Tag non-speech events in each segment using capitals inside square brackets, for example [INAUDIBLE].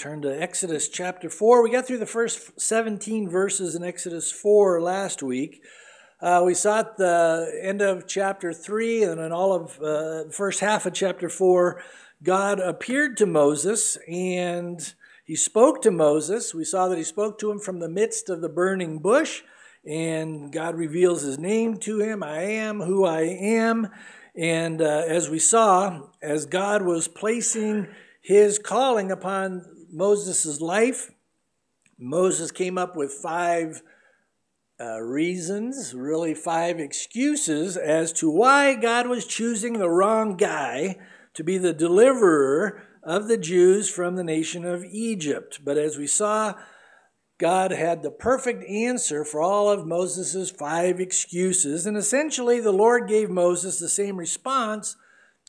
turn to Exodus chapter 4. We got through the first 17 verses in Exodus 4 last week. Uh, we saw at the end of chapter 3 and in all of uh, the first half of chapter 4, God appeared to Moses and he spoke to Moses. We saw that he spoke to him from the midst of the burning bush, and God reveals his name to him I am who I am. And uh, as we saw, as God was placing his calling upon Moses' life, Moses came up with five uh, reasons, really five excuses as to why God was choosing the wrong guy to be the deliverer of the Jews from the nation of Egypt. But as we saw, God had the perfect answer for all of Moses' five excuses. And essentially, the Lord gave Moses the same response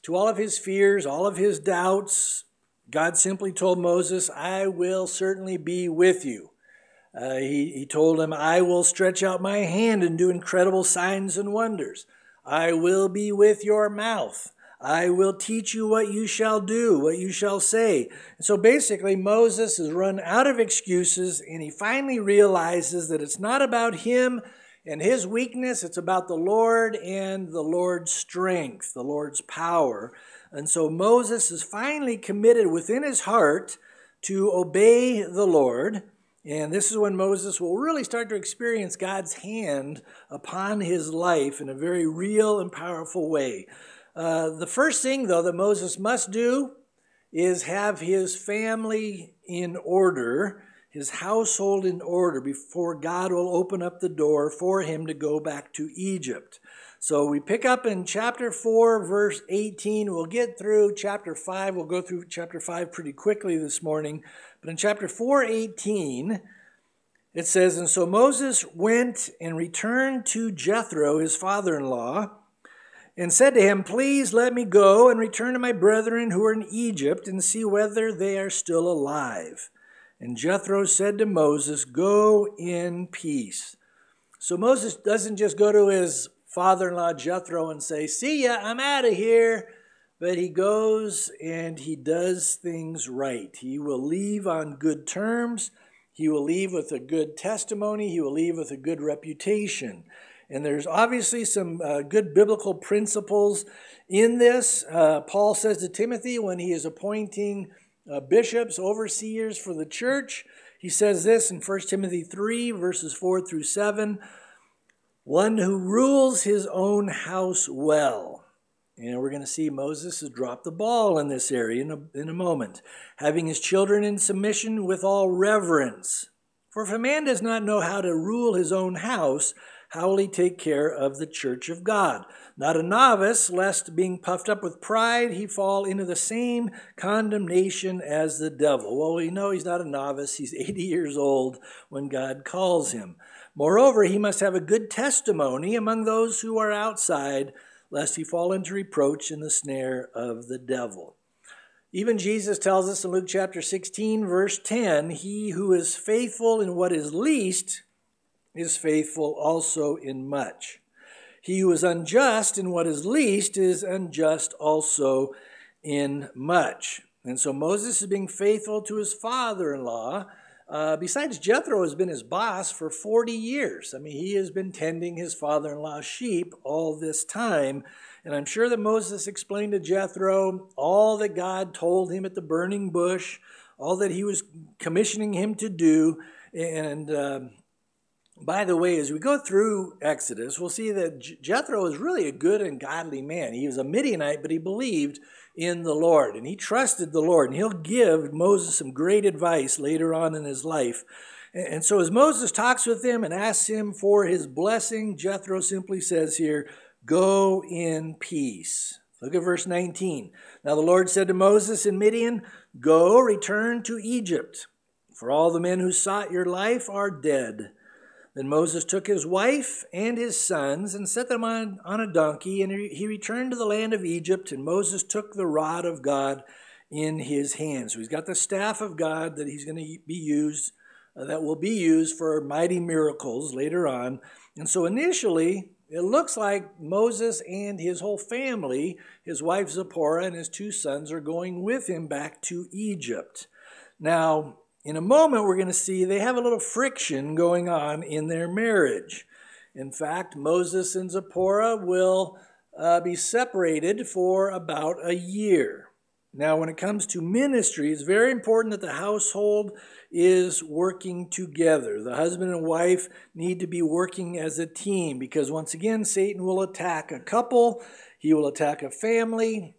to all of his fears, all of his doubts. God simply told Moses, I will certainly be with you. Uh, he, he told him, I will stretch out my hand and do incredible signs and wonders. I will be with your mouth. I will teach you what you shall do, what you shall say. So basically, Moses has run out of excuses and he finally realizes that it's not about him and his weakness, it's about the Lord and the Lord's strength, the Lord's power. And so Moses is finally committed within his heart to obey the Lord. And this is when Moses will really start to experience God's hand upon his life in a very real and powerful way. Uh, the first thing, though, that Moses must do is have his family in order, his household in order, before God will open up the door for him to go back to Egypt. So we pick up in chapter 4, verse 18. We'll get through chapter 5. We'll go through chapter 5 pretty quickly this morning. But in chapter 4, 18, it says, And so Moses went and returned to Jethro, his father in law and said to him, Please let me go and return to my brethren who are in Egypt and see whether they are still alive. And Jethro said to Moses, Go in peace. So Moses doesn't just go to his father in law Jethro and say, See ya, I'm out of here. But he goes and he does things right. He will leave on good terms. He will leave with a good testimony. He will leave with a good reputation. And there's obviously some uh, good biblical principles in this. Uh, Paul says to Timothy when he is appointing uh, bishops, overseers for the church, he says this in 1 Timothy 3, verses 4 through 7 one who rules his own house well. And we're going to see Moses has dropped the ball in this area in a, in a moment. Having his children in submission with all reverence. For if a man does not know how to rule his own house, how will he take care of the church of God? Not a novice, lest being puffed up with pride, he fall into the same condemnation as the devil. Well, we know he's not a novice. He's 80 years old when God calls him. Moreover, he must have a good testimony among those who are outside, lest he fall into reproach in the snare of the devil. Even Jesus tells us in Luke chapter 16, verse 10 He who is faithful in what is least is faithful also in much. He who is unjust in what is least is unjust also in much. And so Moses is being faithful to his father in law. Uh, besides, Jethro has been his boss for 40 years. I mean, he has been tending his father in law's sheep all this time. And I'm sure that Moses explained to Jethro all that God told him at the burning bush, all that he was commissioning him to do. And uh, by the way, as we go through Exodus, we'll see that Jethro is really a good and godly man. He was a Midianite, but he believed in the Lord and he trusted the Lord. And he'll give Moses some great advice later on in his life. And so, as Moses talks with him and asks him for his blessing, Jethro simply says here, Go in peace. Look at verse 19. Now the Lord said to Moses in Midian, Go, return to Egypt, for all the men who sought your life are dead. Then Moses took his wife and his sons and set them on, on a donkey, and he returned to the land of Egypt. And Moses took the rod of God in his hand. So he's got the staff of God that he's going to be used, uh, that will be used for mighty miracles later on. And so initially, it looks like Moses and his whole family, his wife Zipporah and his two sons, are going with him back to Egypt. Now, in a moment, we're going to see they have a little friction going on in their marriage. In fact, Moses and Zipporah will uh, be separated for about a year. Now, when it comes to ministry, it's very important that the household is working together. The husband and wife need to be working as a team because, once again, Satan will attack a couple, he will attack a family,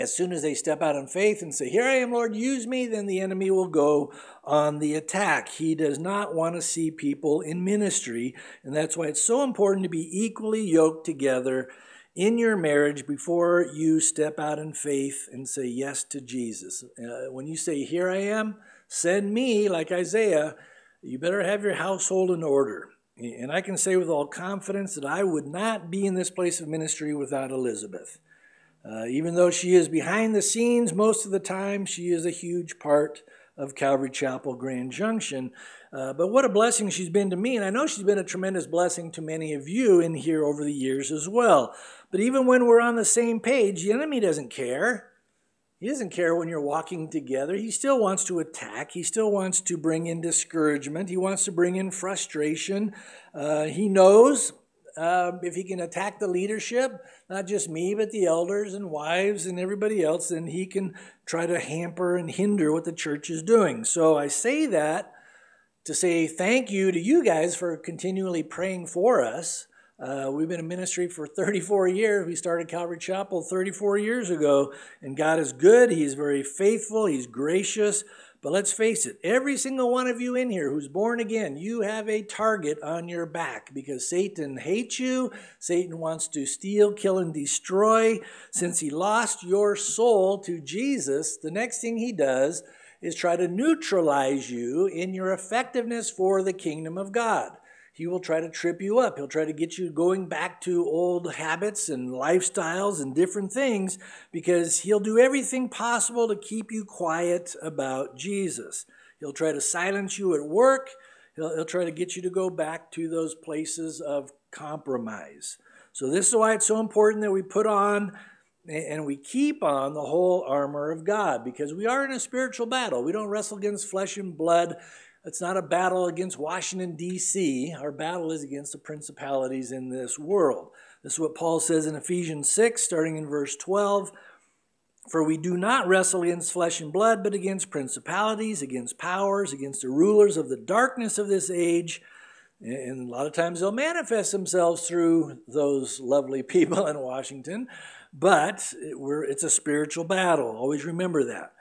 as soon as they step out in faith and say, Here I am, Lord, use me, then the enemy will go on the attack. He does not want to see people in ministry, and that's why it's so important to be equally yoked together in your marriage before you step out in faith and say yes to Jesus. Uh, when you say, Here I am, send me, like Isaiah, you better have your household in order. And I can say with all confidence that I would not be in this place of ministry without Elizabeth. Uh, even though she is behind the scenes most of the time, she is a huge part of Calvary Chapel Grand Junction. Uh, but what a blessing she's been to me, and I know she's been a tremendous blessing to many of you in here over the years as well. But even when we're on the same page, the enemy doesn't care. He doesn't care when you're walking together. He still wants to attack. He still wants to bring in discouragement. He wants to bring in frustration. Uh, he knows uh, if he can attack the leadership, not just me, but the elders and wives and everybody else, then he can try to hamper and hinder what the church is doing. So I say that to say thank you to you guys for continually praying for us. Uh, we've been in ministry for 34 years. We started Calvary Chapel 34 years ago, and God is good. He's very faithful. He's gracious. But let's face it, every single one of you in here who's born again, you have a target on your back because Satan hates you. Satan wants to steal, kill, and destroy. Since he lost your soul to Jesus, the next thing he does is try to neutralize you in your effectiveness for the kingdom of God. He will try to trip you up. He'll try to get you going back to old habits and lifestyles and different things because he'll do everything possible to keep you quiet about Jesus. He'll try to silence you at work. He'll, he'll try to get you to go back to those places of compromise. So, this is why it's so important that we put on and we keep on the whole armor of God because we are in a spiritual battle. We don't wrestle against flesh and blood. It's not a battle against Washington, D.C. Our battle is against the principalities in this world. This is what Paul says in Ephesians 6, starting in verse 12. For we do not wrestle against flesh and blood, but against principalities, against powers, against the rulers of the darkness of this age. And a lot of times they'll manifest themselves through those lovely [LAUGHS] people in Washington, but it's a spiritual battle. Always remember that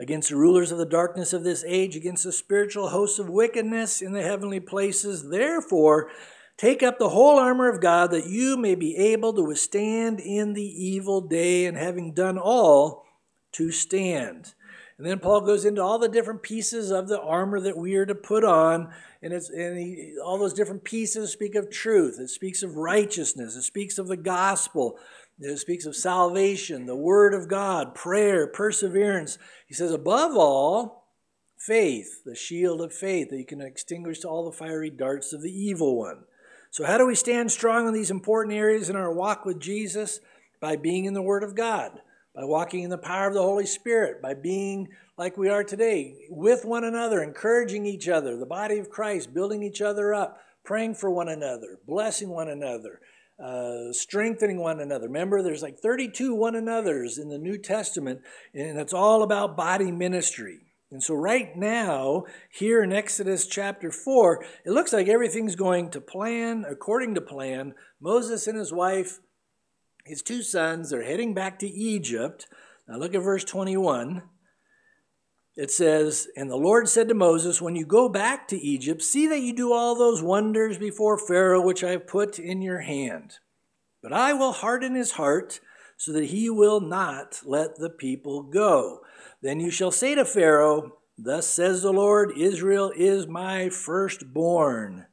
against the rulers of the darkness of this age, against the spiritual hosts of wickedness in the heavenly places. Therefore, take up the whole armor of God that you may be able to withstand in the evil day, and having done all, to stand. And then Paul goes into all the different pieces of the armor that we are to put on, and it's and he, all those different pieces speak of truth. It speaks of righteousness. It speaks of the gospel. It speaks of salvation, the Word of God, prayer, perseverance. He says, above all, faith, the shield of faith that you can extinguish all the fiery darts of the evil one. So, how do we stand strong in these important areas in our walk with Jesus? By being in the Word of God, by walking in the power of the Holy Spirit, by being like we are today, with one another, encouraging each other, the body of Christ, building each other up, praying for one another, blessing one another uh, strengthening one another. Remember, there's like 32 one another's in the New Testament, and it's all about body ministry. And so, right now, here in Exodus chapter 4, it looks like everything's going to plan according to plan. Moses and his wife, his two sons, they're heading back to Egypt. Now, look at verse 21 it says, And the Lord said to Moses, When you go back to Egypt, see that you do all those wonders before Pharaoh which I have put in your hand. But I will harden his heart, so that he will not let the people go. Then you shall say to Pharaoh, Thus says the Lord, Israel is my firstborn.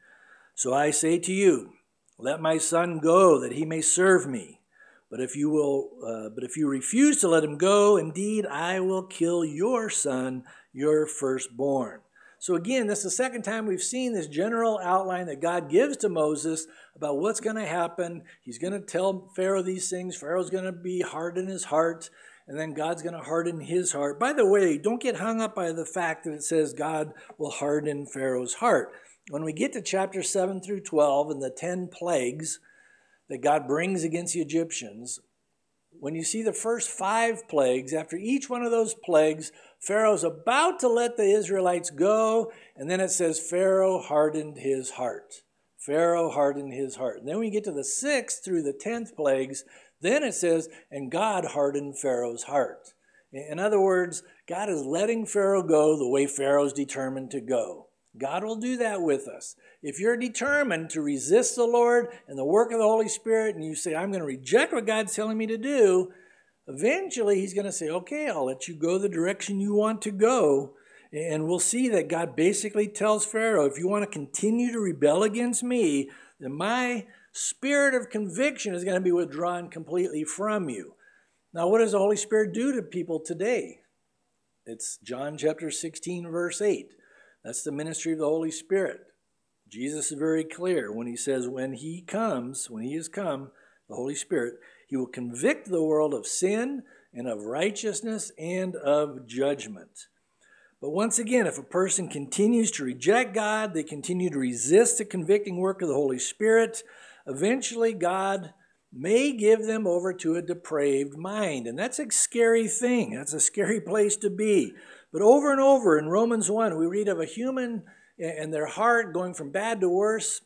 So I say to you, Let my son go, that he may serve me. But if you will, uh, but if you refuse to let him go, indeed I will kill your son, your firstborn. So again, this is the second time we've seen this general outline that God gives to Moses about what's going to happen. He's going to tell Pharaoh these things. Pharaoh's going to be hard in his heart. and then God's going to harden his heart. By the way, don't get hung up by the fact that it says God will harden Pharaoh's heart. When we get to chapter 7 through 12 and the 10 plagues that God brings against the Egyptians, when you see the first five plagues, after each one of those plagues, Pharaoh's about to let the Israelites go, and then it says Pharaoh hardened his heart. Pharaoh hardened his heart. And then we get to the sixth through the tenth plagues, then it says, and God hardened Pharaoh's heart. In other words, God is letting Pharaoh go the way Pharaoh's determined to go. God will do that with us. If you're determined to resist the Lord and the work of the Holy Spirit, and you say, I'm going to reject what God's telling me to do, eventually He's going to say, Okay, I'll let you go the direction you want to go. And we'll see that God basically tells Pharaoh, If you want to continue to rebel against me, then my spirit of conviction is going to be withdrawn completely from you. Now, what does the Holy Spirit do to people today? It's John chapter 16, verse 8. That's the ministry of the Holy Spirit. Jesus is very clear when he says, when he comes, when he has come, the Holy Spirit, he will convict the world of sin and of righteousness and of judgment. But once again, if a person continues to reject God, they continue to resist the convicting work of the Holy Spirit, eventually God may give them over to a depraved mind. And that's a scary thing. That's a scary place to be. But over and over in Romans 1, we read of a human and their heart going from bad to worse.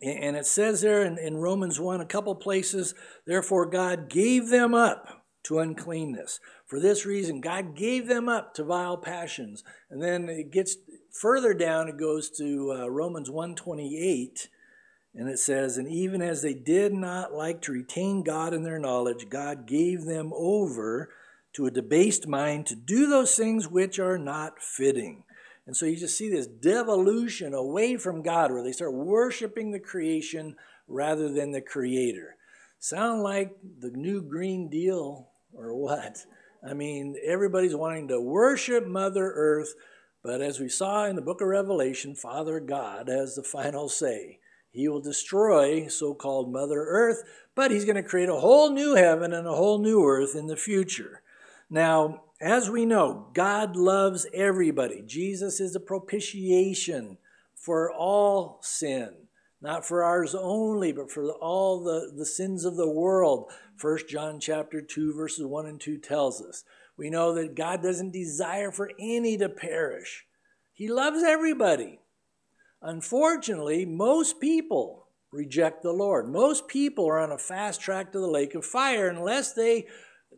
And it says there in, Romans 1, a couple places, therefore God gave them up to uncleanness. For this reason, God gave them up to vile passions. And then it gets further down, it goes to uh, Romans 128 and it says, And even as they did not like to retain God in their knowledge, God gave them over to a debased mind to do those things which are not fitting. And so you just see this devolution away from God where they start worshiping the creation rather than the creator. Sound like the new Green Deal or what? I mean, everybody's wanting to worship Mother Earth, but as we saw in the book of Revelation, Father God has the final say. He will destroy so called Mother Earth, but he's going to create a whole new heaven and a whole new earth in the future. Now, as we know, God loves everybody. Jesus is a propitiation for all sin, not for ours only, but for all the, the sins of the world. 1 John chapter 2, verses 1 and 2 tells us. We know that God doesn't desire for any to perish. He loves everybody. Unfortunately, most people reject the Lord. Most people are on a fast track to the lake of fire unless they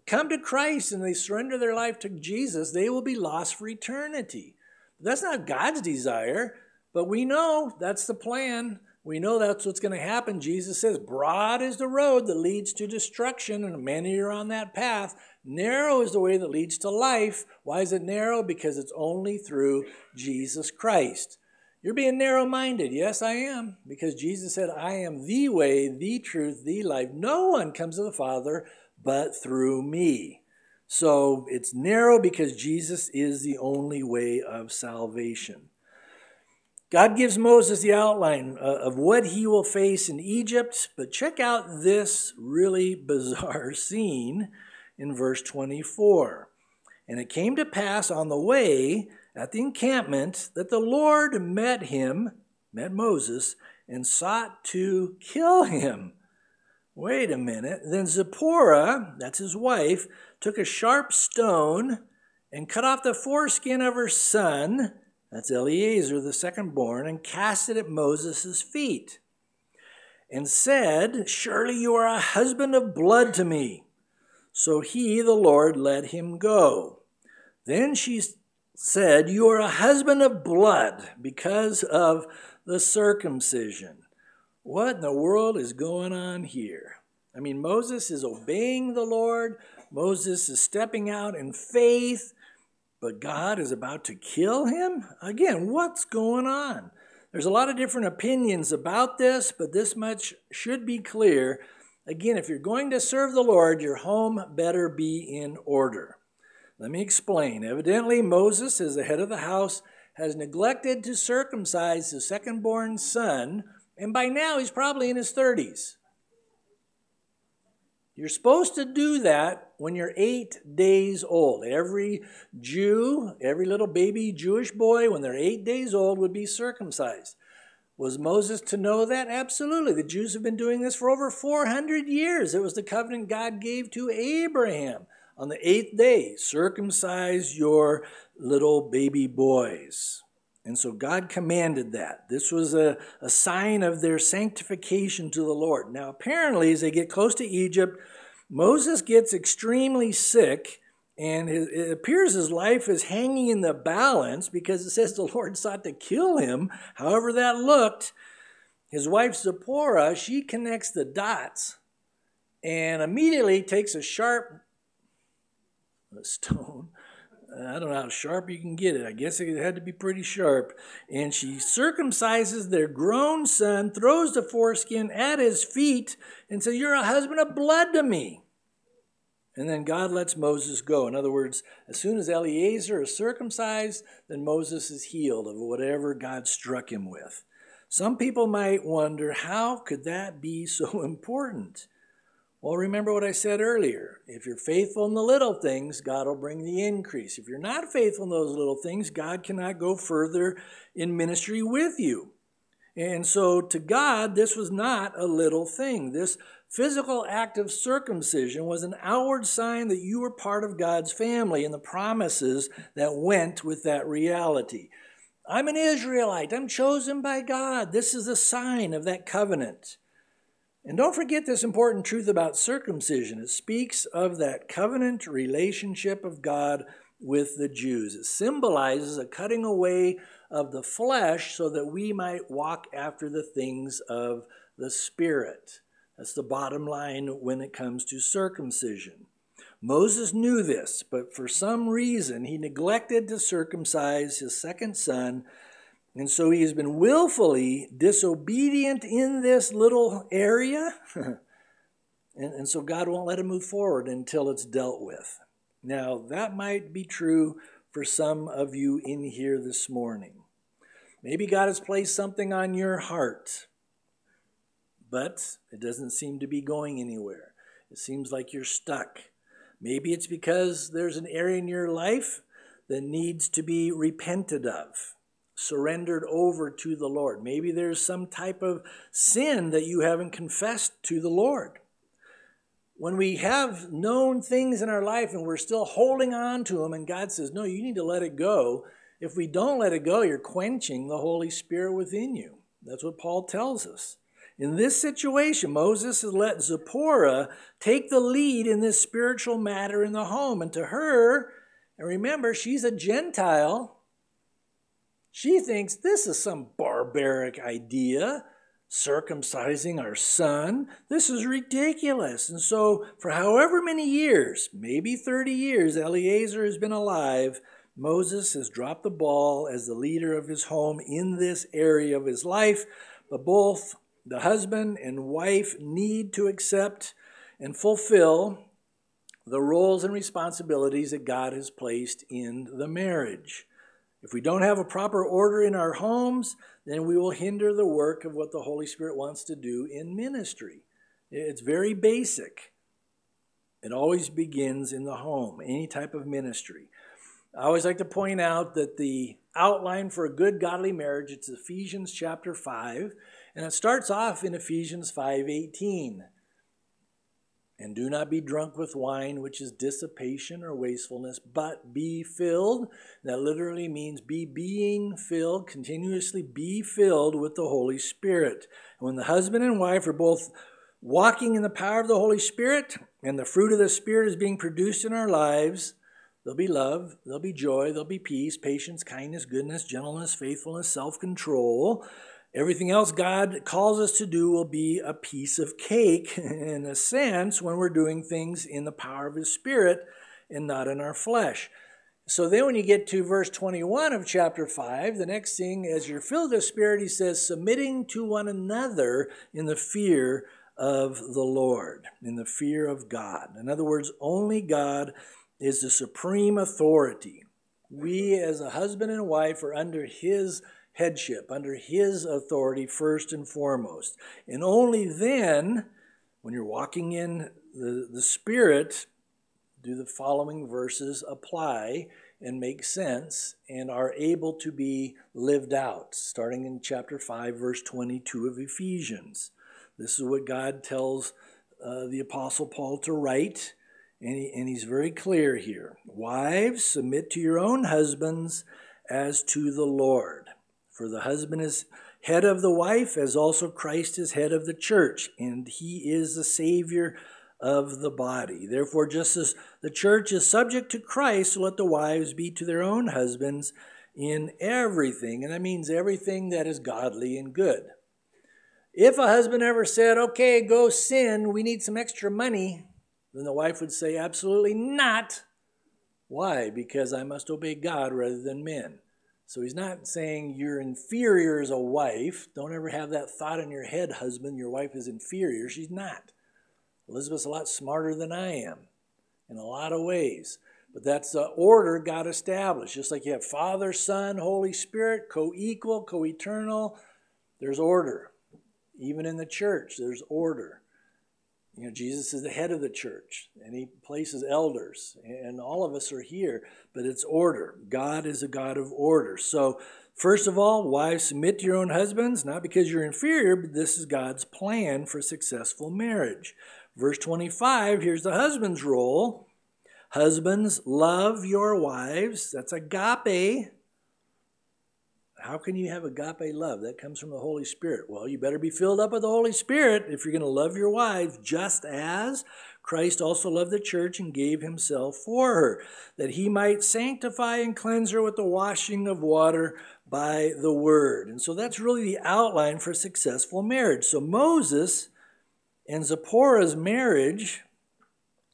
come to Christ and they surrender their life to Jesus, they will be lost for eternity. That's not God's desire, but we know that's the plan. We know that's what's going to happen. Jesus says, Broad is the road that leads to destruction, and many are on that path. Narrow is the way that leads to life. Why is it narrow? Because it's only through Jesus Christ. You're being narrow minded. Yes, I am. Because Jesus said, I am the way, the truth, the life. No one comes to the Father but through me. So it's narrow because Jesus is the only way of salvation. God gives Moses the outline uh, of what he will face in Egypt, but check out this really [LAUGHS] bizarre scene in verse 24. And it came to pass on the way at the encampment that the Lord met him, met Moses, and sought to kill him. Wait a minute. Then Zipporah, that's his wife, took a sharp stone and cut off the foreskin of her son, that's Eleazar, the second born, and cast it at Moses' feet, and said, Surely you are a husband of blood to me. So he, the Lord, let him go. Then she said, You are a husband of blood because of the circumcision. What in the world is going on here? I mean, Moses is obeying the Lord, Moses is stepping out in faith, but God is about to kill him? Again, what's going on? There's a lot of different opinions about this, but this much should be clear. Again, if you're going to serve the Lord, your home better be in order. Let me explain. Evidently, Moses, as the head of the house, has neglected to circumcise his second born son, and by now he's probably in his 30s. You're supposed to do that when you're eight days old. Every Jew, every little baby Jewish boy, when they're eight days old, would be circumcised. Was Moses to know that? Absolutely. The Jews have been doing this for over 400 years. It was the covenant God gave to Abraham. On the eighth day, circumcise your little baby boys. And so God commanded that. This was a, a sign of their sanctification to the Lord. Now, apparently, as they get close to Egypt, Moses gets extremely sick, and it appears his life is hanging in the balance because it says the Lord sought to kill him. However, that looked, his wife Zipporah, she connects the dots and immediately takes a sharp stone I don't know how sharp you can get it. I guess it had to be pretty sharp. And she circumcises their grown son, throws the foreskin at his feet, and says, You're a husband of blood to me. And then God lets Moses go. In other words, as soon as Eleazar is circumcised, then Moses is healed of whatever God struck him with. Some people might wonder, how could that be so [LAUGHS] important? Well, remember what I said earlier. If you're faithful in the little things, God will bring the increase. If you're not faithful in those little things, God cannot go further in ministry with you. And so, to God, this was not a little thing. This physical act of circumcision was an outward sign that you were part of God's family and the promises that went with that reality. I'm an Israelite. I'm chosen by God. This is a sign of that covenant. And don't forget this important truth about circumcision. It speaks of that covenant relationship of God with the Jews. It symbolizes a cutting away of the flesh so that we might walk after the things of the Spirit. That's the bottom line when it comes to circumcision. Moses knew this, but for some reason he neglected to circumcise his second son and so he has been willfully disobedient in this little area. [LAUGHS] and, and so God won't let him move forward until it's dealt with. Now, that might be true for some of you in here this morning. Maybe God has placed something on your heart, but it doesn't seem to be going anywhere. It seems like you're stuck. Maybe it's because there's an area in your life that needs to be repented of surrendered over to the Lord. Maybe there's some type of sin that you haven't confessed to the Lord. When we have known things in our life and we're still holding on to them, and God says, No, you need to let it go. If we don't let it go, you're quenching the Holy Spirit within you. That's what Paul tells us. In this situation, Moses has let Zipporah take the lead in this spiritual matter in the home. And to her, and remember, she's a Gentile, she thinks this is some barbaric idea, circumcising our son. This is ridiculous. And so, for however many years, maybe 30 years, Eleazar has been alive, Moses has dropped the ball as the leader of his home in this area of his life. But both the husband and wife need to accept and fulfill the roles and responsibilities that God has placed in the marriage. If we don't have a proper order in our homes, then we will hinder the work of what the Holy Spirit wants to do in ministry. It's very basic. It always begins in the home, any type of ministry. I always like to point out that the outline for a good godly marriage it's Ephesians chapter 5 and it starts off in Ephesians 5:18 and do not be drunk with wine, which is dissipation or wastefulness, but be filled. That literally means be being filled, continuously be filled with the Holy Spirit. And when the husband and wife are both walking in the power of the Holy Spirit and the fruit of the Spirit is being produced in our lives, there'll be love, there'll be joy, there'll be peace, patience, kindness, goodness, gentleness, faithfulness, self control. Everything else God calls us to do will be a piece of cake, [LAUGHS] in a sense, when we're doing things in the power of His Spirit and not in our flesh. So then, when you get to verse 21 of chapter 5, the next thing, as you're filled with Spirit, he says, submitting to one another in the fear of the Lord, in the fear of God. In other words, only God is the supreme authority. We, as a husband and wife, are under His headship, under his authority first and foremost. And only then, when you're walking in the, the Spirit, do the following verses apply and make sense and are able to be lived out, starting in chapter 5, verse 22 of Ephesians. This is what God tells uh, the Apostle Paul to write, and, he, and he's very clear here. Wives, submit to your own husbands as to the Lord. For the husband is head of the wife, as also Christ is head of the church, and he is the Savior of the body. Therefore, just as the church is subject to Christ, so let the wives be to their own husbands in everything. And that means everything that is godly and good. If a husband ever said, okay, go sin, we need some extra money, then the wife would say, absolutely not. Why? Because I must obey God rather than men. So he's not saying you're inferior as a wife. Don't ever have that thought in your head, husband, your wife is inferior. She's not. Elizabeth's a lot smarter than I am in a lot of ways. But that's the order God established. Just like you have Father, Son, Holy Spirit, co equal, co eternal, there's order. Even in the church, there's order. You know, Jesus is the head of the church, and he places elders, and all of us are here, but it's order. God is a God of order. So, first of all, wives, submit to your own husbands, not because you're inferior, but this is God's plan for successful marriage. Verse 25, here's the husband's role. Husbands, love your wives. That's agape. How can you have agape love? That comes from the Holy Spirit. Well, you better be filled up with the Holy Spirit if you're going to love your wife, just as Christ also loved the church and gave himself for her, that he might sanctify and cleanse her with the washing of water by the word. And so that's really the outline for successful marriage. So Moses and Zipporah's marriage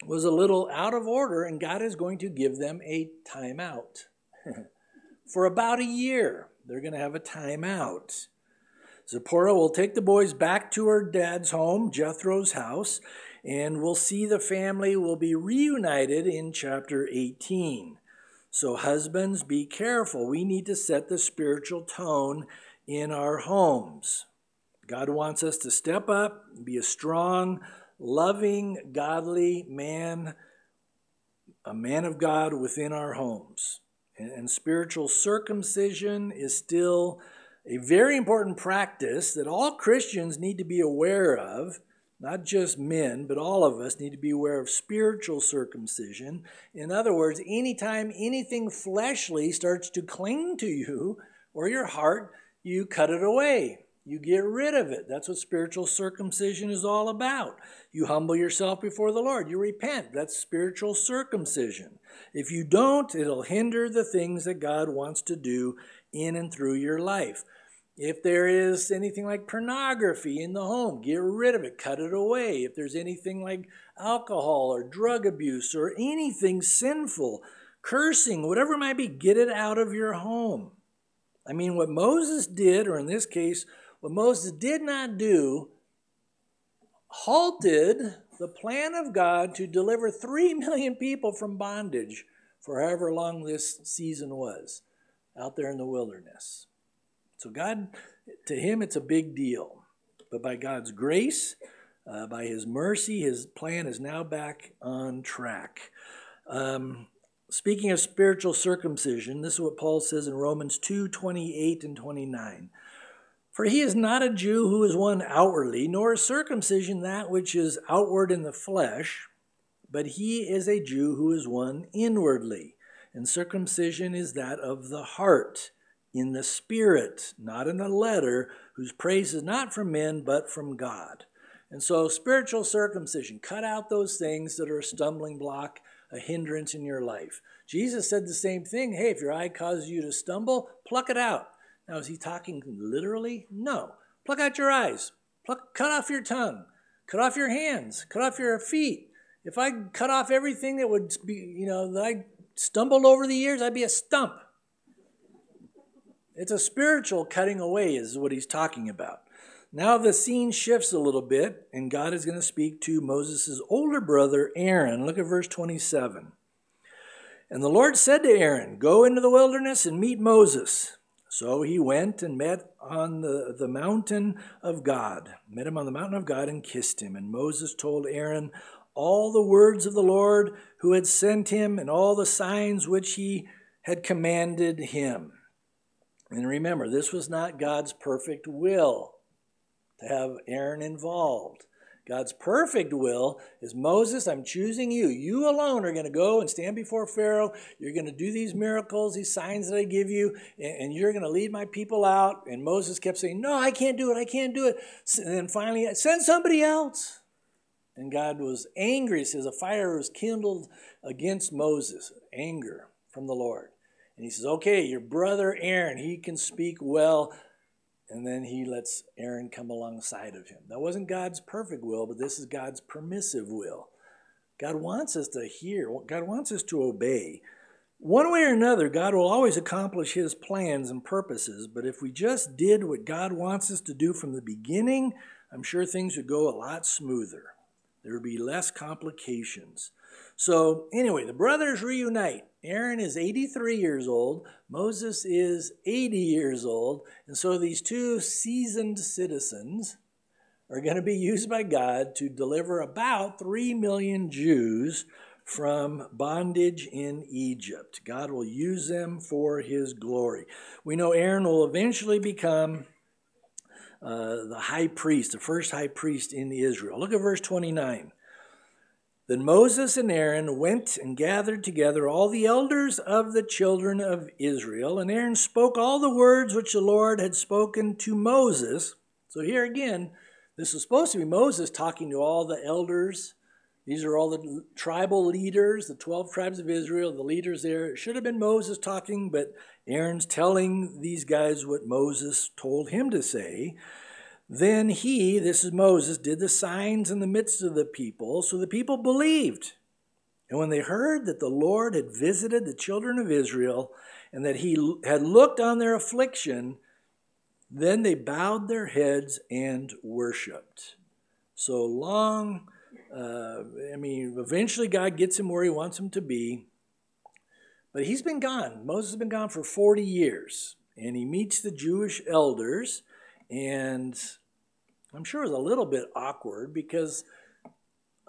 was a little out of order, and God is going to give them a timeout [LAUGHS] for about a year. They're going to have a timeout. Zipporah will take the boys back to her dad's home, Jethro's house, and we'll see the family will be reunited in chapter 18. So, husbands, be careful. We need to set the spiritual tone in our homes. God wants us to step up, be a strong, loving, godly man, a man of God within our homes. And, spiritual circumcision is still a very important practice that all Christians need to be aware of. Not just men, but all of us need to be aware of spiritual circumcision. In other words, anytime anything fleshly starts to cling to you or your heart, you cut it away. You get rid of it. That's what spiritual circumcision is all about. You humble yourself before the Lord. You repent. That's spiritual circumcision. If you don't, it'll hinder the things that God wants to do in and through your life. If there is anything like pornography in the home, get rid of it, cut it away. If there's anything like alcohol or drug abuse or anything sinful, cursing, whatever it might be, get it out of your home. I mean, what Moses did, or in this case, what Moses did not do, halted the plan of God to deliver 3 million people from bondage for however long this season was out there in the wilderness. So, God, to him, it's a big deal. But by God's grace, uh, by his mercy, his plan is now back on track. Um, speaking of spiritual circumcision, this is what Paul says in Romans 2 28 and 29. For he is not a Jew who is one outwardly, nor is circumcision that which is outward in the flesh, but he is a Jew who is one inwardly. And circumcision is that of the heart, in the spirit, not in the letter, whose praise is not from men, but from God. And so, spiritual circumcision, cut out those things that are a stumbling block, a hindrance in your life. Jesus said the same thing hey, if your eye causes you to stumble, pluck it out. Now, is he talking literally? No. Pluck out your eyes. Pluck, cut off your tongue. Cut off your hands. Cut off your feet. If I cut off everything that would be, you know, that I stumbled over the years, I'd be a stump. It's a spiritual cutting away, is what he's talking about. Now the scene shifts a little bit, and God is going to speak to Moses' older brother, Aaron. Look at verse 27. And the Lord said to Aaron, Go into the wilderness and meet Moses. So he went and met on the, the mountain of God, met him on the mountain of God and kissed him. And Moses told Aaron all the words of the Lord who had sent him and all the signs which he had commanded him. And remember, this was not God's perfect will to have Aaron involved. God's perfect will is Moses, I'm choosing you. You alone are going to go and stand before Pharaoh. You're going to do these miracles, these signs that I give you, and you're going to lead my people out. And Moses kept saying, No, I can't do it. I can't do it. And then finally, send somebody else. And God was angry. It says a fire was kindled against Moses, anger from the Lord. And he says, Okay, your brother Aaron, he can speak well and then he lets Aaron come alongside of him. That wasn't God's perfect will, but this is God's permissive will. God wants us to hear, God wants us to obey. One way or another, God will always accomplish his plans and purposes, but if we just did what God wants us to do from the beginning, I'm sure things would go a lot smoother. There would be less complications. So, anyway, the brothers reunite. Aaron is 83 years old, Moses is 80 years old, and so these two seasoned citizens are going to be used by God to deliver about 3 million Jews from bondage in Egypt. God will use them for his glory. We know Aaron will eventually become uh, the high priest, the first high priest in Israel. Look at verse 29. Then Moses and Aaron went and gathered together all the elders of the children of Israel, and Aaron spoke all the words which the Lord had spoken to Moses. So here again, this is supposed to be Moses talking to all the elders. These are all the tribal leaders, the 12 tribes of Israel, the leaders there. It should have been Moses talking, but Aaron's telling these guys what Moses told him to say. Then he, this is Moses, did the signs in the midst of the people, so the people believed. And when they heard that the Lord had visited the children of Israel and that he had looked on their affliction, then they bowed their heads and worshiped. So long, uh, I mean, eventually God gets him where he wants him to be. But he's been gone. Moses has been gone for 40 years. And he meets the Jewish elders and I'm sure it was a little bit awkward because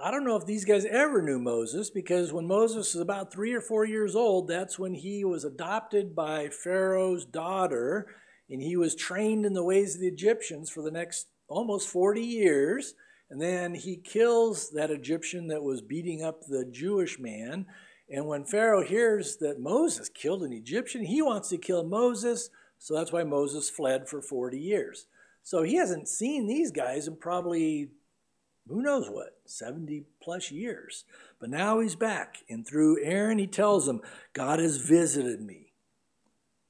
I don't know if these guys ever knew Moses because when Moses was about three or four years old, that's when he was adopted by Pharaoh's daughter and he was trained in the ways of the Egyptians for the next almost 40 years. And then he kills that Egyptian that was beating up the Jewish man. And when Pharaoh hears that Moses killed an Egyptian, he wants to kill Moses. So that's why Moses fled for 40 years. So he hasn't seen these guys in probably, who knows what, 70 plus years. But now he's back. And through Aaron, he tells them, God has visited me.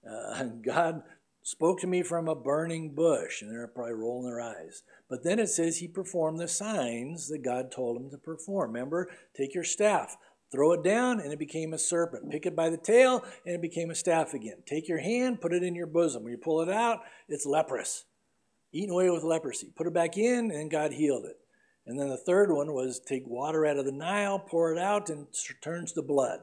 Uh, God spoke to me from a burning bush. And they're probably rolling their eyes. But then it says he performed the signs that God told him to perform. Remember, take your staff, throw it down, and it became a serpent. Pick it by the tail, and it became a staff again. Take your hand, put it in your bosom. When you pull it out, it's leprous eaten away with leprosy. Put it back in, and God healed it. And then the third one was take water out of the Nile, pour it out, and it turns to blood.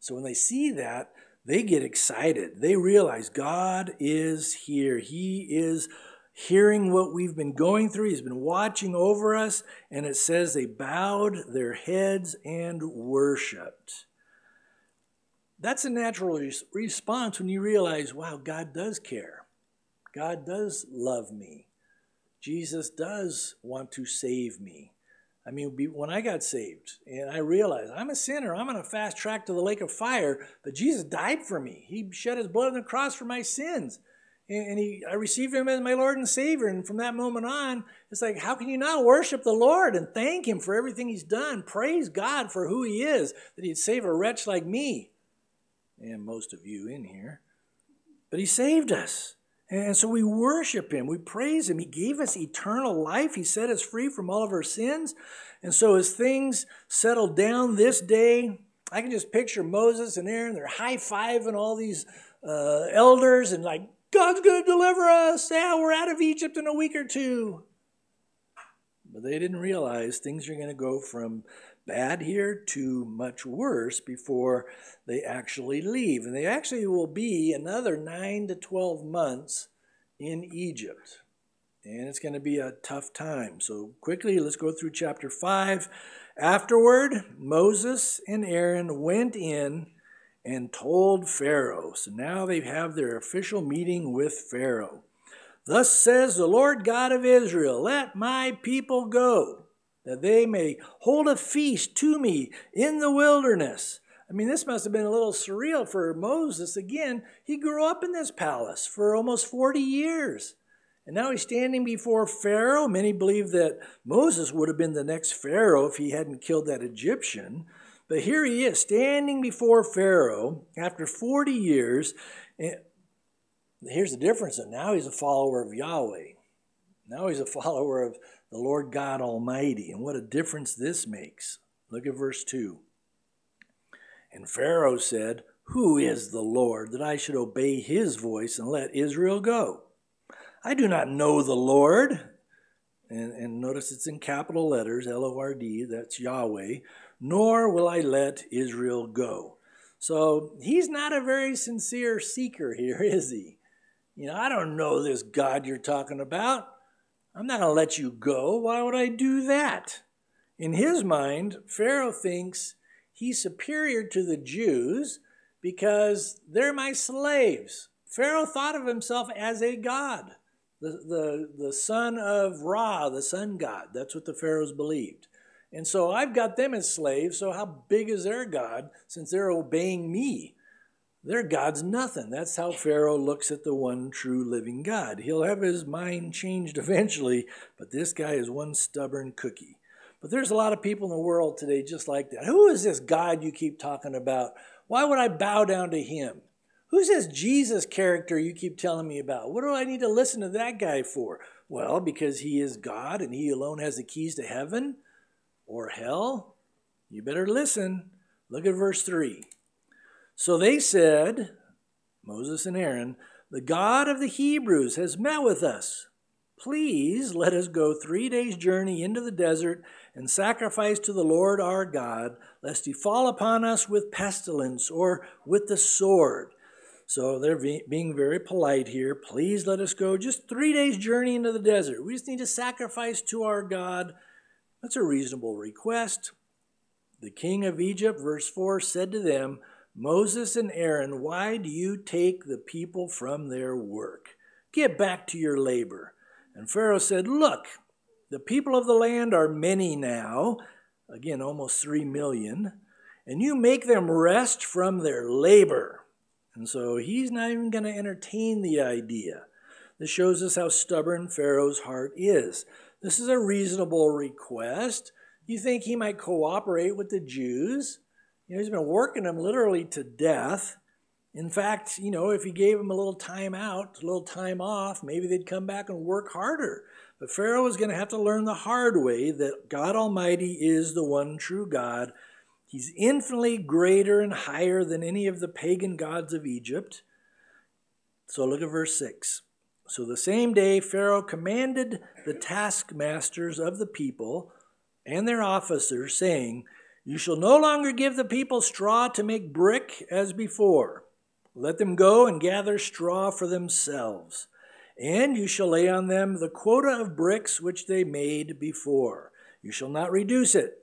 So when they see that, they get excited. They realize God is here. He is hearing what we've been going through. He's been watching over us. And it says they bowed their heads and worshiped. That's a natural response when you realize, wow, God does care. God does love me. Jesus does want to save me. I mean, when I got saved and I realized I'm a sinner, I'm on a fast track to the lake of fire, but Jesus died for me. He shed his blood on the cross for my sins. And he, I received him as my Lord and Savior. And from that moment on, it's like, how can you not worship the Lord and thank him for everything he's done? Praise God for who he is, that he'd save a wretch like me and most of you in here. But he saved us. And so we worship him, we praise him. He gave us eternal life, he set us free from all of our sins. And so as things settle down this day, I can just picture Moses and Aaron, they're high fiving all these uh, elders and like, God's going to deliver us. Yeah, we're out of Egypt in a week or two. But they didn't realize things are going to go from bad here to much worse before they actually leave. And they actually will be another 9 to 12 months in Egypt. and it's going to be a tough time. So, quickly, let's go through chapter 5. Afterward, Moses and Aaron went in and told Pharaoh. So now they have their official meeting with Pharaoh. Thus says the Lord God of Israel Let my people go, that they may hold a feast to me in the wilderness. I mean, this must have been a little surreal for Moses. Again, he grew up in this palace for almost 40 years. And now he's standing before Pharaoh. Many believe that Moses would have been the next Pharaoh if he hadn't killed that Egyptian. But here he is, standing before Pharaoh after 40 years. And here's the difference. Now he's a follower of Yahweh. Now he's a [LAUGHS] follower of the Lord God Almighty. And what a difference this makes. Look at verse 2. And Pharaoh said, Who is the Lord that I should obey his voice and let Israel go? I do not know the Lord. And, and notice it's in capital letters, L O R D, that's Yahweh. Nor will I let Israel go. So he's not a very sincere seeker here, [LAUGHS] is he? You know, I don't know this God you're talking about. I'm not going to let you go. Why would I do that? In his mind, Pharaoh thinks he's superior to the Jews because they're my slaves. Pharaoh thought of himself as a god, the, the, the son of Ra, the sun god. That's what the Pharaohs believed. And so I've got them as slaves, so how big is their God since they're obeying me? Their God's nothing. That's how Pharaoh looks at the one true living God. He'll have his mind changed eventually, but this guy is one stubborn cookie. But there's a lot of people in the world today just like that. Who is this God you keep talking about? Why would I bow down to him? Who's this Jesus character you keep telling me about? What do I need to listen to that guy for? Well, because he is God and he alone has the keys to heaven or hell. You better listen. Look at verse 3. So they said, Moses and Aaron, the God of the Hebrews has met with us. Please let us go three days' journey into the desert and sacrifice to the Lord our God, lest he fall upon us with pestilence or with the sword. So they're being very polite here. Please let us go just three days' journey into the desert. We just need to sacrifice to our God. That's a reasonable request. The king of Egypt, verse 4, said to them, Moses and Aaron, why do you take the people from their work? Get back to your labor. And Pharaoh said, Look, the people of the land are many now, again, almost three million, and you make them rest from their labor. And so he's not even going to entertain the idea. This shows us how stubborn Pharaoh's heart is. This is a reasonable request. You think he might cooperate with the Jews? You know, he's been working them literally to death. In fact, you know, if he gave them a little time out, a little time off, maybe they'd come back and work harder. But Pharaoh was going to have to learn the hard way that God Almighty is the one true God. He's infinitely greater and higher than any of the pagan gods of Egypt. So look at verse 6. So the same day, Pharaoh commanded the taskmasters of the people and their officers, saying, you shall no longer give the people straw to make brick as before. Let them go and gather straw for themselves. And you shall lay on them the quota of bricks which they made before. You shall not reduce it,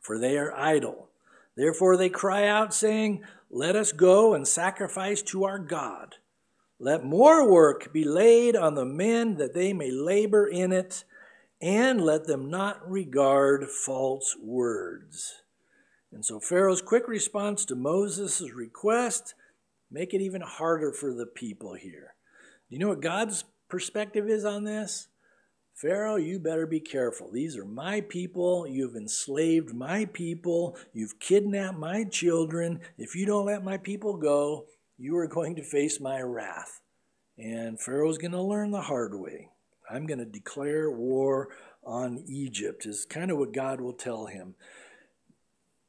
for they are idle. Therefore they cry out, saying, Let us go and sacrifice to our God. Let more work be laid on the men that they may labor in it and let them not regard false words. And so Pharaoh's quick response to Moses' request make it even harder for the people here. Do you know what God's perspective is on this? Pharaoh, you better be careful. These are my people. You've enslaved my people. You've kidnapped my children. If you don't let my people go, you are going to face my wrath. And Pharaoh's going to learn the hard way. I'm going to declare war on Egypt, is kind of what God will tell him.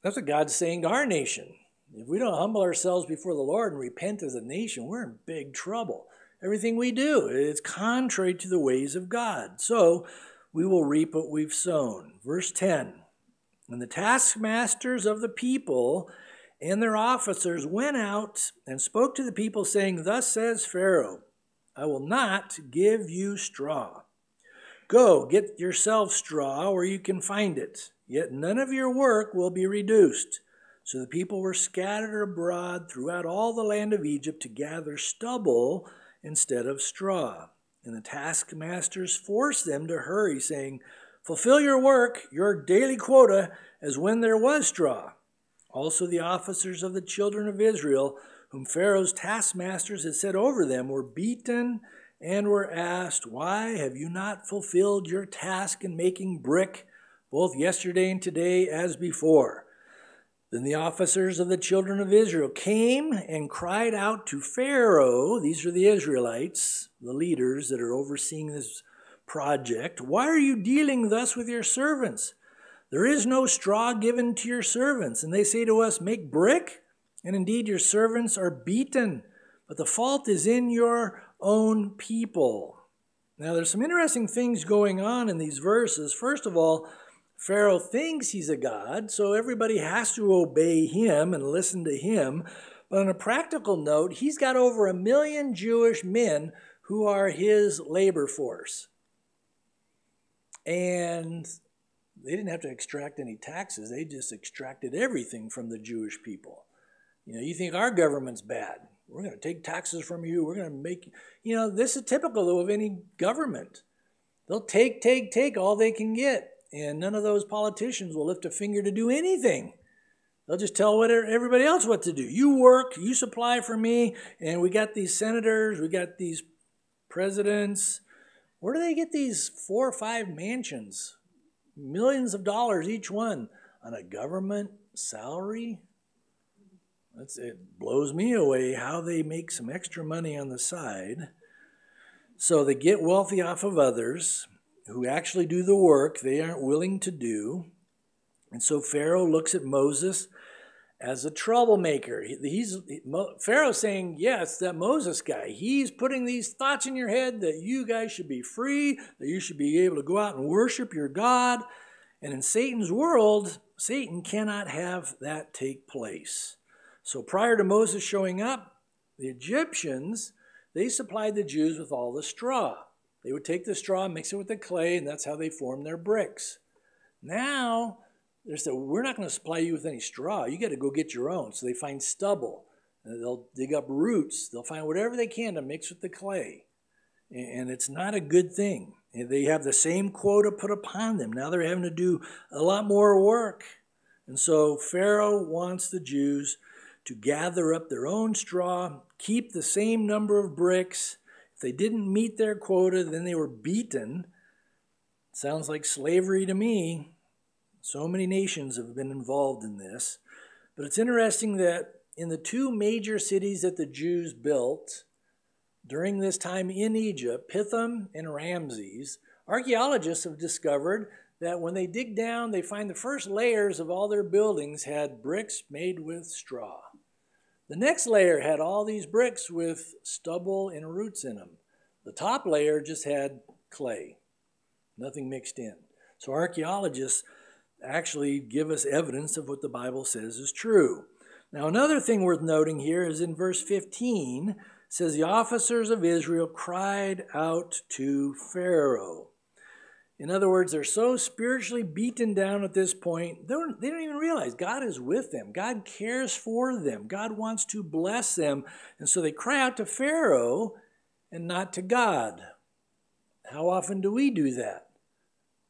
That's what God's saying to our nation. If we don't humble ourselves before the Lord and repent as a nation, we're in big trouble. Everything we do is contrary to the ways of God. So we will reap what we've sown. Verse 10 And the taskmasters of the people and their officers went out and spoke to the people, saying, Thus says Pharaoh, I will not give you straw. Go, get yourself straw where you can find it, yet none of your work will be reduced. So the people were scattered abroad throughout all the land of Egypt to gather stubble instead of straw. And the taskmasters forced them to hurry, saying, Fulfill your work, your daily quota, as when there was straw. Also, the officers of the children of Israel, whom Pharaoh's taskmasters had set over them, were beaten and were asked, Why have you not fulfilled your task in making brick, both yesterday and today as before? Then the officers of the children of Israel came and cried out to Pharaoh. These are the Israelites, the leaders that are overseeing this project. Why are you dealing thus with your servants? There is no straw given to your servants. And they say to us, Make brick. And indeed, your servants are beaten. But the fault is in your own people. Now, there's some interesting things going on in these verses. First of all, Pharaoh thinks he's a god, so everybody has to obey him and listen to him. But on a practical note, he's got over a million Jewish men who are his labor force. And they didn't have to extract any taxes, they just extracted everything from the Jewish people. You know, you think our government's bad. We're going to take taxes from you. We're going to make, you know, this is typical though of any government. They'll take, take, take all they can get. And none of those politicians will lift a finger to do anything. They'll just tell what everybody else what to do. You work, you supply for me, and we got these senators, we got these presidents. Where do they get these four or five mansions? Millions of dollars each one on a government salary? That's, it blows me away how they make some extra money on the side. So they get wealthy off of others who actually do the work they aren't willing to do. And so Pharaoh looks at Moses as a troublemaker. He's Pharaoh saying, "Yes, that Moses guy. He's putting these thoughts in your head that you guys should be free, that you should be able to go out and worship your God." And in Satan's world, Satan cannot have that take place. So prior to Moses showing up, the Egyptians, they supplied the Jews with all the straw. They would take the straw, mix it with the clay, and that's how they formed their bricks. Now, they said, We're not going to supply you with any straw. You got to go get your own. So they find stubble. They'll dig up roots. They'll find whatever they can to mix with the clay. And it's not a good thing. They have the same quota put upon them. Now they're having to do a lot more work. And so Pharaoh wants the Jews to gather up their own straw, keep the same number of bricks. If they didn't meet their quota, then they were beaten. Sounds like slavery to me. So many nations have been involved in this. But it's interesting that in the two major cities that the Jews built during this time in Egypt, Pithom and Ramses, archaeologists have discovered that when they dig down, they find the first layers of all their buildings had bricks made with straw. The next layer had all these bricks with stubble and roots in them. The top layer just had clay, nothing mixed in. So archaeologists actually give us evidence of what the Bible says is true. Now, another thing worth noting here is in verse 15 says the officers of Israel cried out to Pharaoh. In other words, they're so spiritually beaten down at this point, they don't, even realize God is with them. God cares for them. God wants to bless them. And so they cry out to Pharaoh and not to God. How often do we do that?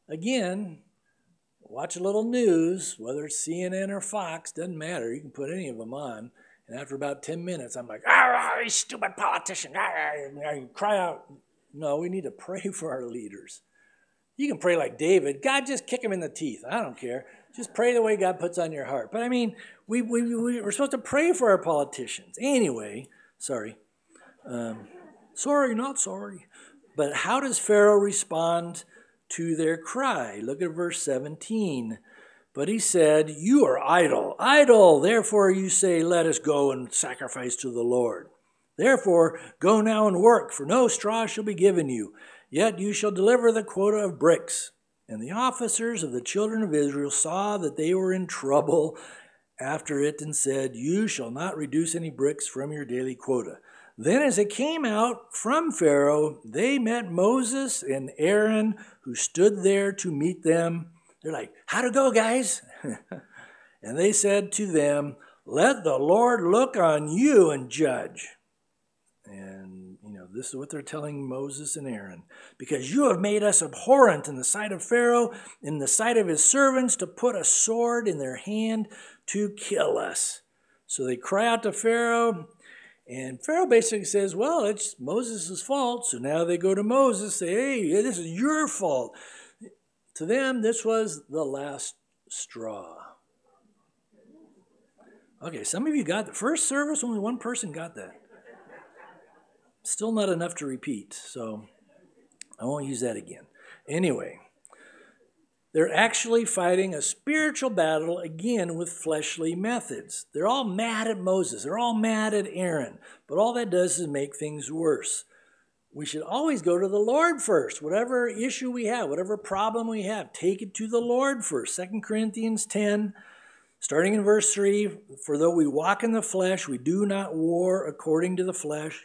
Again, watch a little news, whether it's CNN or Fox, doesn't matter. You can put any of them on. And after about 10 minutes, I'm like, ah, you stupid politician. Ah, you cry out. No, we need to pray [LAUGHS] for our leaders. You can pray like David. God, just kick him in the teeth. I don't care. Just pray the way God puts on your heart. But I mean, we, we, we're supposed to pray for our politicians. Anyway, sorry. Um, sorry, not sorry. But how does Pharaoh respond to their cry? Look at verse 17. But he said, You are idle, idle. Therefore you say, Let us go and sacrifice to the Lord. Therefore, go now and work, for no straw shall be given you Yet you shall deliver the quota of bricks. And the officers of the children of Israel saw that they were in trouble after it and said, You shall not reduce any bricks from your daily quota. Then, as they came out from Pharaoh, they met Moses and Aaron, who stood there to meet them. They're like, How'd it go, guys? [LAUGHS] and they said to them, Let the Lord look on you and judge. This is what they're telling Moses and Aaron. Because you have made us abhorrent in the sight of Pharaoh, in the sight of his servants, to put a sword in their hand to kill us. So they cry out to Pharaoh, and Pharaoh basically says, Well, it's Moses' fault. So now they go to Moses, say, Hey, this is your fault. To them, this was the last straw. Okay, some of you got the first service, only one person got that. Still not enough to repeat, so I won't use that again. Anyway, they're actually fighting a spiritual battle again with fleshly methods. They're all mad at Moses, they're all mad at Aaron, but all that does is make things worse. We should always go to the Lord first. Whatever issue we have, whatever problem we have, take it to the Lord first. 2 Corinthians 10, starting in verse 3 For though we walk in the flesh, we do not war according to the flesh.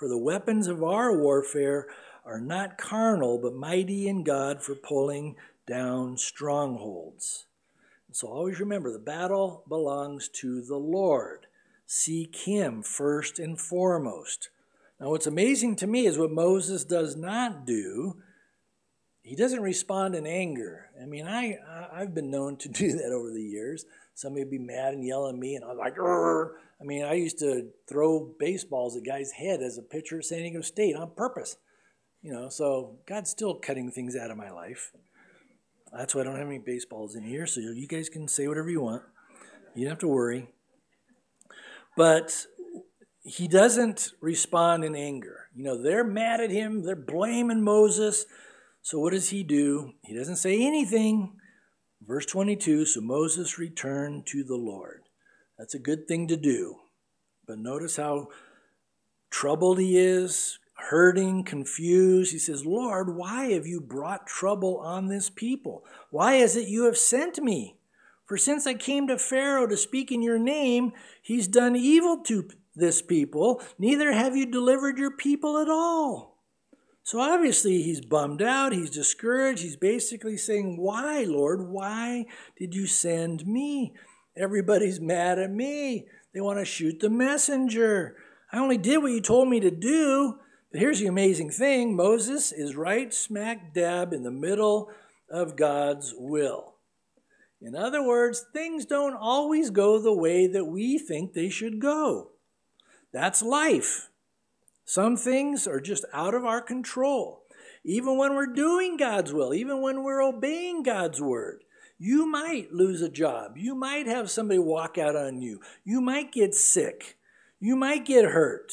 For the weapons of our warfare are not carnal, but mighty in God for pulling down strongholds. So always remember the battle belongs to the Lord. Seek Him first and foremost. Now, what's amazing to me is what Moses does not do. He doesn't respond in anger. I mean, I, I've been known to [LAUGHS] do that over the years. Somebody would be mad and yell at me, and I'm like, Rrr. I mean, I used to throw baseballs at guys' head as a pitcher at San Diego State on purpose. You know, so God's still cutting things out of my life. That's why I don't have any baseballs in here, so you guys can say whatever you want. You don't have to worry. But he doesn't respond in anger. You know, they're mad at him, they're blaming Moses. So what does he do? He doesn't say anything. Verse 22 So Moses returned to the Lord. That's a good thing to do. But notice how troubled he is, hurting, confused. He says, Lord, why have you brought trouble on this people? Why is it you have sent me? For since I came to Pharaoh to speak in your name, he's done evil to this people, neither have you delivered your people at all. So obviously he's bummed out, he's discouraged, he's basically saying, Why, Lord? Why did you send me? Everybody's mad at me. They want to shoot the messenger. I only did what you told me to do. But here's the amazing thing Moses is right smack dab in the middle of God's will. In other words, things don't always go the way that we think they should go. That's life. Some things are just out of our control. Even when we're doing God's will, even when we're obeying God's word, you might lose a job. You might have somebody walk out on you. You might get sick. You might get hurt.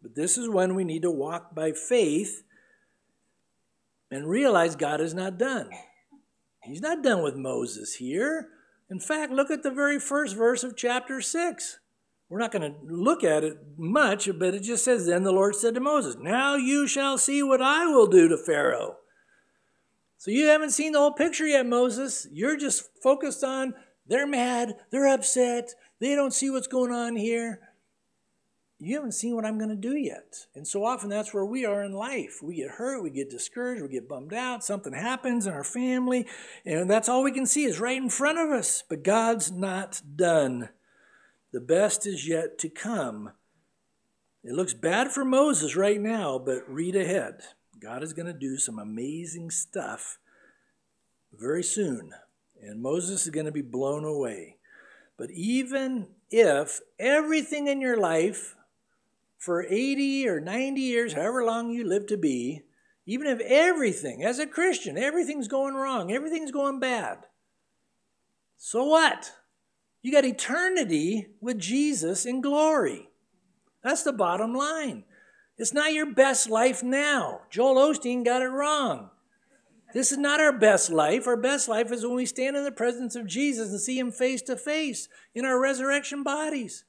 But this is when we need to walk by faith and realize God is not done. He's not done with Moses here. In fact, look at the very first verse of chapter 6. We're not going to look at it much, but it just says, Then the Lord said to Moses, Now you shall see what I will do to Pharaoh. So you haven't seen the whole picture yet, Moses. You're just focused on they're mad, they're upset, they don't see what's going on here you haven't seen what I'm going to do yet. And so often that's where we are in life. We get hurt, we get discouraged, we get bummed out, something happens in our family, and that's all we can see is right in front of us. But God's not done. The best is yet to come. It looks bad for Moses right now, but read ahead. God is going to do some amazing stuff very soon, and Moses is going to be blown away. But even if everything in your life for 80 or 90 years, however long you live to be, even if everything, as a Christian, everything's going wrong, everything's going bad, so what? You got eternity with Jesus in glory. That's the bottom line. It's not your best life now. Joel Osteen got it wrong. This is not our best life. Our best life is when we stand in the presence of Jesus and see Him face to face in our resurrection bodies.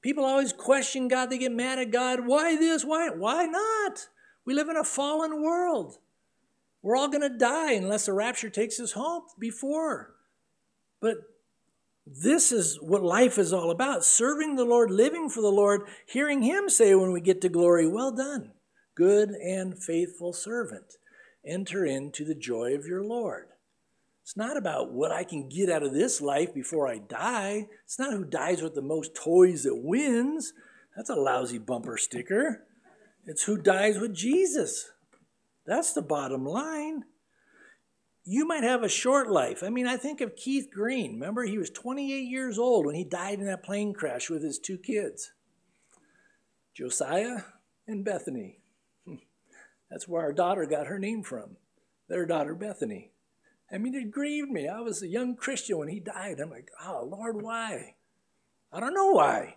People always question God. They get mad at God. Why this? Why? Why not? We live in a fallen world. We're all going to die unless the rapture takes us home before. But This is what life is all about serving the Lord, living for the Lord, hearing Him say when we get to glory, Well done, good and faithful servant. Enter into the joy of your Lord. It's not about what I can get out of this life before I die. It's not who dies with the most toys that wins. That's a lousy bumper sticker. It's who dies with Jesus. That's the bottom line. You might have a short life. I mean, I think of Keith Green. Remember, he was 28 years old when he died in that plane crash with his two kids Josiah and Bethany. [LAUGHS] That's where our daughter got her name from, their daughter Bethany. I mean, it grieved me. I was a young Christian when he died. I'm like, oh, Lord, why? I don't know why.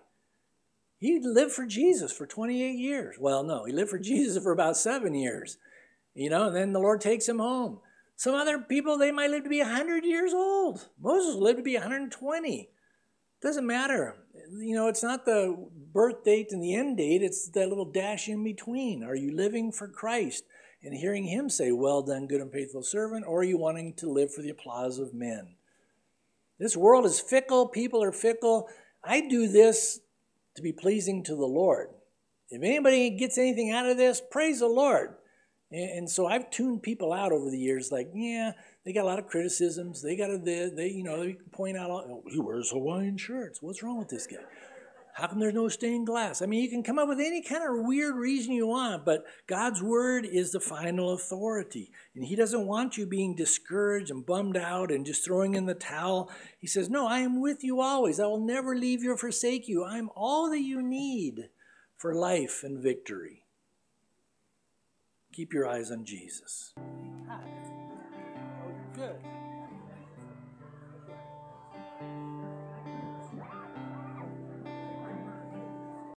He lived for Jesus for 28 years. Well, no, he lived for Jesus for about seven years. You know, and then the Lord takes him home. Some other people, they might live to be 100 years old. Moses lived to be 120. Doesn't matter. You know, it's not the birth date and the end date, it's that little dash in between. Are you living for Christ and hearing Him say, Well done, good and faithful servant, or are you wanting to live for the applause of men? This world is fickle, people are fickle. I do this to be pleasing to the Lord. If anybody gets anything out of this, praise the Lord. And so I've tuned people out over the years, like, yeah, they got a lot of criticisms. They got to, they, they you know, they point out, oh, he wears Hawaiian shirts. What's wrong with this guy? How come there's no stained glass? I mean, you can come up with any kind of weird reason you want, but God's word is the final authority. And He doesn't want you being discouraged and bummed out and just throwing in the towel. He says, No, I am with you always. I will never leave you or forsake you. I am all that you need for life and victory. Keep your eyes on Jesus. Good.